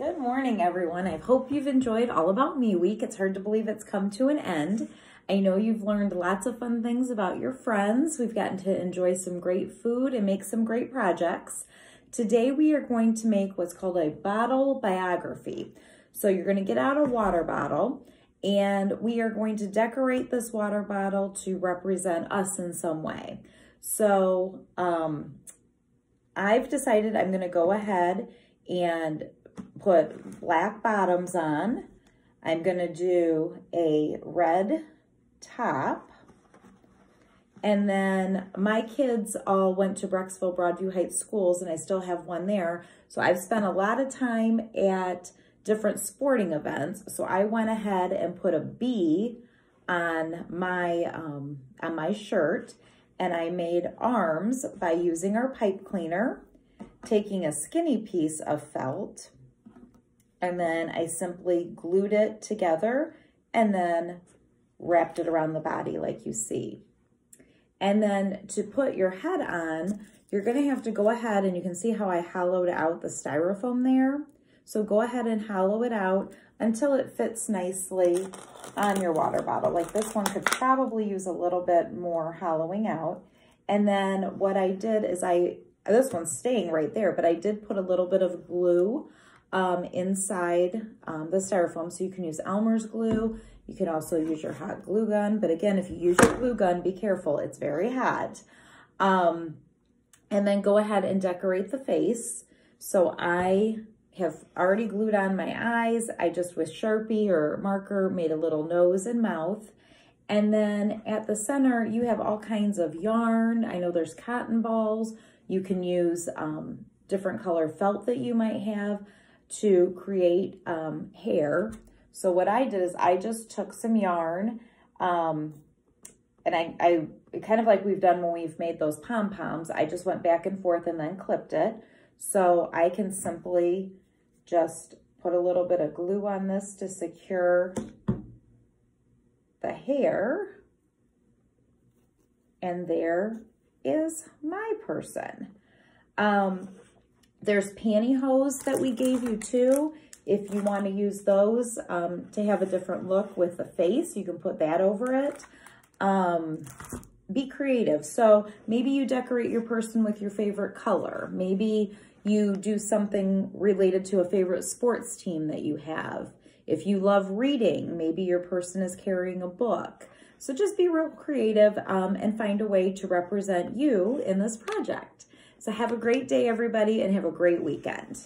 Good morning, everyone. I hope you've enjoyed All About Me Week. It's hard to believe it's come to an end. I know you've learned lots of fun things about your friends. We've gotten to enjoy some great food and make some great projects. Today, we are going to make what's called a bottle biography. So you're going to get out a water bottle and we are going to decorate this water bottle to represent us in some way. So um, I've decided I'm going to go ahead and put black bottoms on. I'm going to do a red top. And then my kids all went to Brecksville Broadview Heights schools and I still have one there. So I've spent a lot of time at different sporting events. So I went ahead and put a B on my, um, on my shirt and I made arms by using our pipe cleaner, taking a skinny piece of felt, and then I simply glued it together and then wrapped it around the body like you see. And then to put your head on, you're gonna have to go ahead and you can see how I hollowed out the styrofoam there. So go ahead and hollow it out until it fits nicely on your water bottle. Like this one could probably use a little bit more hollowing out. And then what I did is I, this one's staying right there, but I did put a little bit of glue um, inside um, the styrofoam. So you can use Elmer's glue. You can also use your hot glue gun. But again, if you use your glue gun, be careful. It's very hot. Um, and then go ahead and decorate the face. So I have already glued on my eyes. I just with Sharpie or marker made a little nose and mouth. And then at the center, you have all kinds of yarn. I know there's cotton balls. You can use um, different color felt that you might have to create um, hair. So what I did is I just took some yarn um, and I, I kind of like we've done when we've made those pom-poms, I just went back and forth and then clipped it. So I can simply just put a little bit of glue on this to secure the hair. And there is my person. Um, there's pantyhose that we gave you too. If you want to use those um, to have a different look with the face, you can put that over it. Um, be creative. So maybe you decorate your person with your favorite color. Maybe you do something related to a favorite sports team that you have. If you love reading, maybe your person is carrying a book. So just be real creative um, and find a way to represent you in this project. So have a great day, everybody, and have a great weekend.